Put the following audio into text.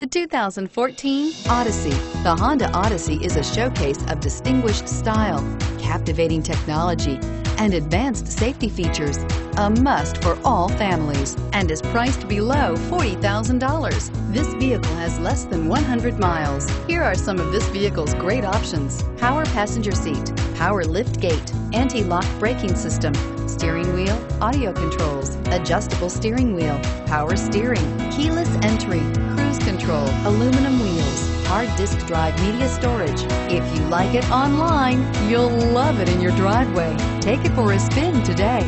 The 2014 Odyssey. The Honda Odyssey is a showcase of distinguished style, captivating technology, and advanced safety features. A must for all families and is priced below $40,000. This vehicle has less than 100 miles. Here are some of this vehicle's great options. Power passenger seat, power lift gate, anti-lock braking system, steering wheel, audio controls, adjustable steering wheel, power steering, keyless entry, control, aluminum wheels, hard disk drive media storage. If you like it online, you'll love it in your driveway. Take it for a spin today.